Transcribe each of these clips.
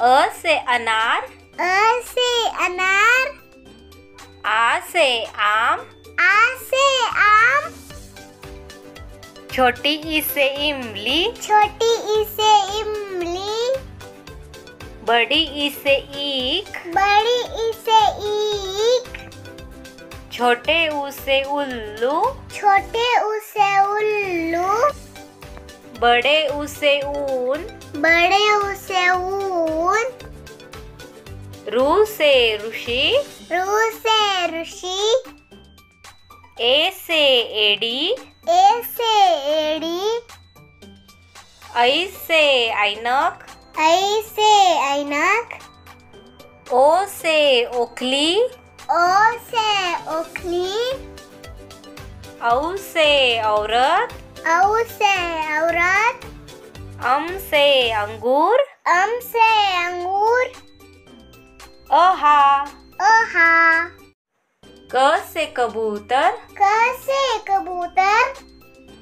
अ से अनार अ से अनार आ से आम आ से आम छोटी ई से इमली छोटी ई से इमली बड़ी ई से ईख बड़ी ई से ईख छोटे ऊ से उल्लू छोटे ऊ से बड़े ऊ से ऊन। बड़े ऊ से ऊन। रू से ऋषि। रू से ऋषि। ए से एडी। ए से एड़ी। ऐ से ऐनक। ऐ से ऐनक। ओ से ओखली। ओ से ओखली। औ से औरत। औ से औरत अम से अंगूर अम से अंगूर अहा अहा क से कबूतर क से कबूतर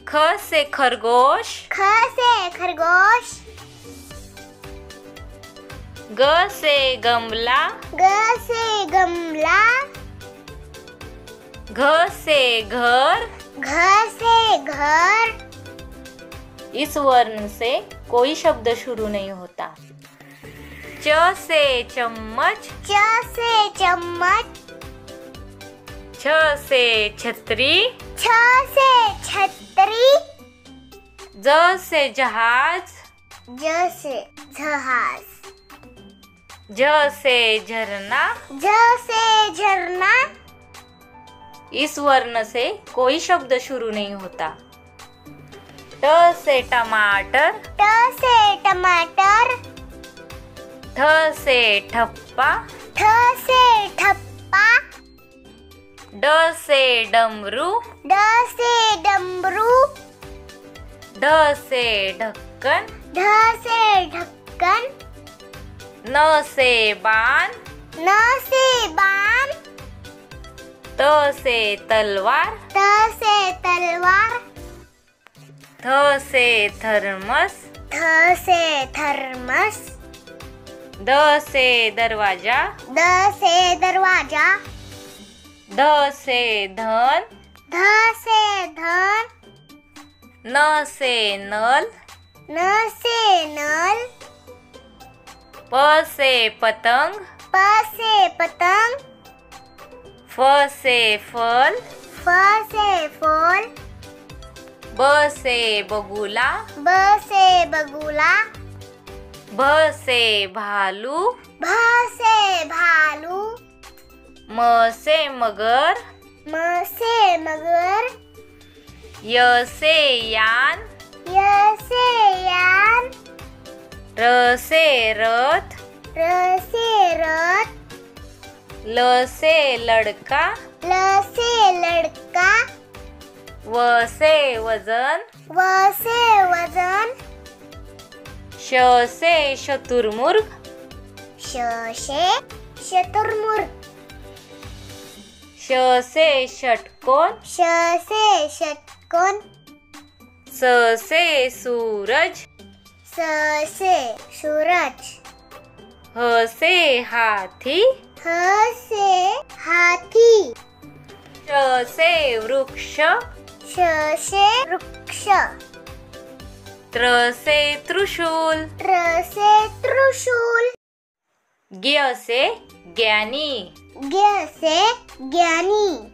ख से खरगोश ख से खरगोश ग से गमला ग से गमला घ से घर घ से घर। इस वर्ण से कोई शब्द शुरू नहीं होता। च से चम्मच। च से चम्मच। छ से छतरी। छ से छतरी। ज से जहाज़। ज से जहाज़। झ से झरना। ज से झरना। इस वर्ण से कोई शब्द शुरू नहीं होता। ट से टमाटर ट से टमाटर ठ से ठप्पा ठ से ठप्पा ड से डमरू ड से डमरू ढ से ढक्कन ढ से ढक्कन न से बाण न से बाण त से तलवार। त से तलवार। थ से थर्मस। थ से थर्मस। द से दरवाज़ा। द से दरवाज़ा। ध से धन। ध से धन। न से नल। न से नल। प से पतंग। प से पतंग। फ से फल। फ से फूल। ब से बगुला। ब से बगुला। भ से भालू। भ से भालू। म से मगर। म से मगर। य से यान। य से यान। र से रथ। र से ल से लड़का ल से लड़का व से वजन व से वजन श से शतुरमुर्ग श से शतुरमुर्ग श से षटकोण श से षटकोण स से सूरज स से सूरज ह से हाथी से हाथी। श से वृक्ष। श से वृक्ष। त्र से त्रिशूल। त्र से त्रिशूल। ज्ञ से ज्ञानी। ज्ञ से ज्ञानी।